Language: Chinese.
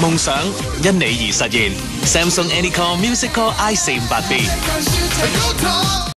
夢想因你而實現。Samsung Anycall Musical i 四五八 B。